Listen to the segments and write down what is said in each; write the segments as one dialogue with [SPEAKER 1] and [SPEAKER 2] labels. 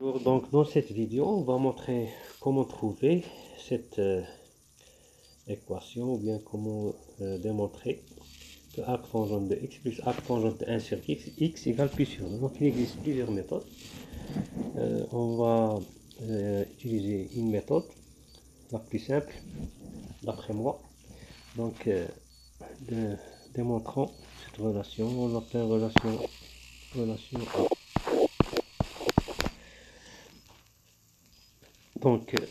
[SPEAKER 1] Donc dans cette vidéo, on va montrer comment trouver cette euh, équation ou bien comment euh, démontrer que arc tangente de x plus arc tangente de 1 sur x, x égale pi sur 2. Donc il existe plusieurs méthodes. Euh, on va utiliser une méthode la plus simple d'après moi. Donc de, démontrant cette relation, on l'appelle relation relation Donc, euh,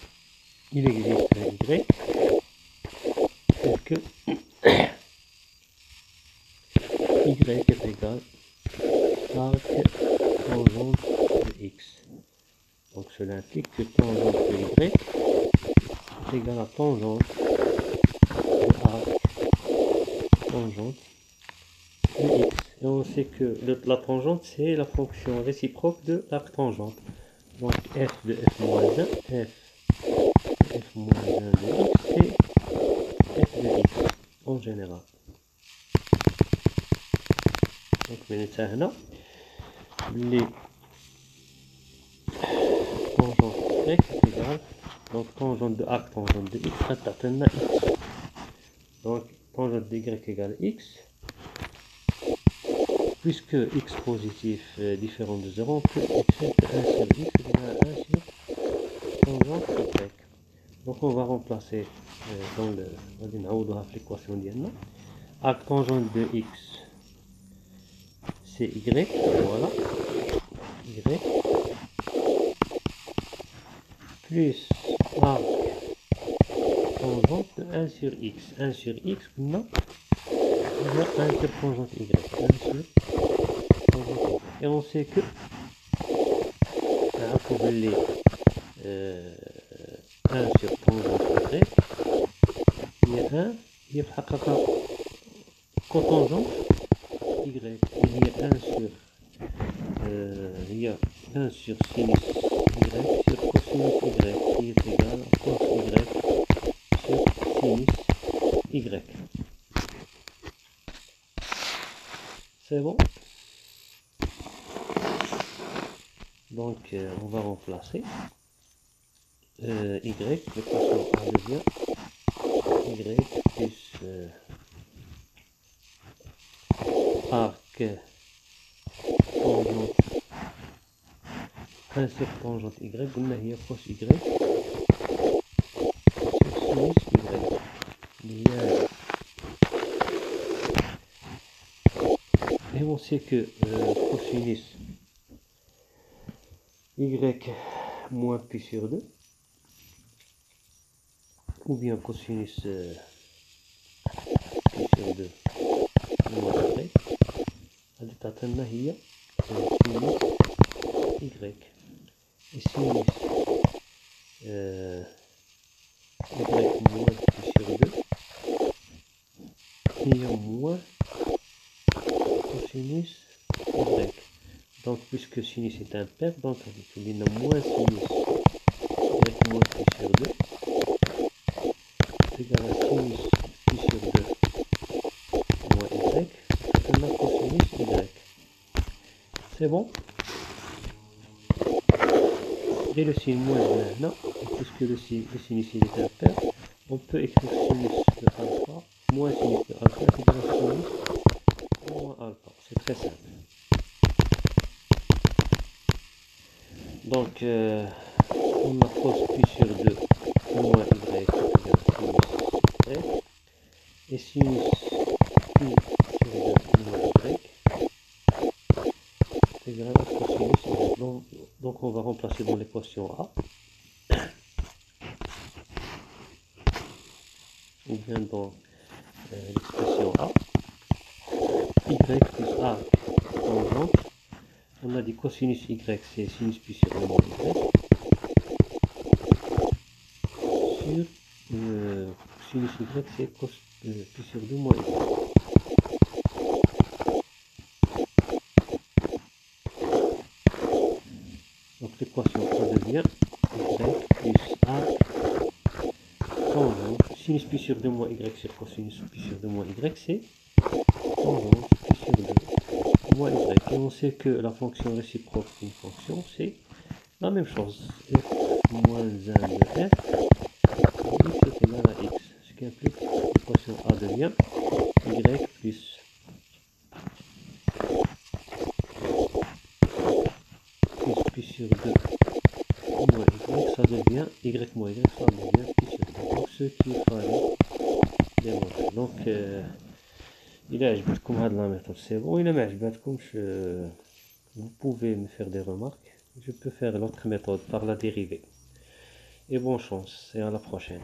[SPEAKER 1] il existe un Y que Y est égal à tangente de X. Donc cela implique que tangente de Y est égal à tangente de arc tangente de X. Et on sait que la tangente c'est la fonction réciproque de l'arc tangente Donc f de f moins 1, f f moins 1 de x, c'est f de x en général. Donc من هنا les tangente x est égal donc tangente de arc tangente de x غتعطينا x donc tangente de y égale puisque x positif est différent de 0, on peut écrire que 1 sur x égale 1 sur y. Donc on va remplacer euh, dans le l'équation dienne. Arc tangente de x, c'est y, voilà, y, plus arc tangente de 1 sur x. 1 sur x, non, y a 1 sur tangente y. 1 sur et on sait que pour les euh, 1 sur tangente y, il y a 1 il y a cotangente y, il y a 1 sur euh, il y a 1 sur sinus y sur cosinus y à cos y sur sinus y. C'est bon Donc, euh, on va remplacer euh, y, l'équation A devient y plus euh, arc tangente 1 sur tangente y, قلنا هي cos y sur sinus y et on sait que euh, cosinus y moins pi sur 2 ou bien cosinus euh, pi sur 2 moins y هذه تعطينا هي sinus y et sinus euh, y moins pi sur 2 هي moins cosinus y donc, puisque sinus est impair, donc on a moins sinus avec moins pi sur 2 est égal à sinus pi sur 2 moins y, on a cosinus y. C'est bon? Et le signe moins maintenant, puisque le, le sinus est impair, on peut écrire sinus de alpha moins sinus de alpha est égal à sinus moins alpha. C'est très simple. Donc, euh, on a cos pi sur 2 moins y égale sinus y. Et sinus pi sur 2 moins y est égal à cosinus. Donc, on va remplacer dans l'équation A. Ou bien dans euh, l'expression A. y plus a tangente on a dit cosinus y, c'est sinus pi sur 2 moins y. Sur euh, sinus y, c'est cos euh, pi sur 2 moins y. Donc l'équation ça devient y plus a tangente. Sinus pi sur 2 moins y sur cosinus pi sur 2 moins y, c'est tangente pi sur 2 moins y. Et on sait que la fonction réciproque d'une fonction, c'est La même chose, f moins 1 de f, est égal à x, ce qui implique que l'équation a devient y plus plus pi sur 2 moins y, ça devient y moins y, ça devient pi sur 2. Donc ce qu'il fallait démontrer. Donc, euh, il a عجبتكم هاد la méthode, c'est bon. Il a عجبتكمش, vous pouvez me faire des remarques. Je peux faire l'autre méthode par la dérivée. Et bonne chance et à la prochaine.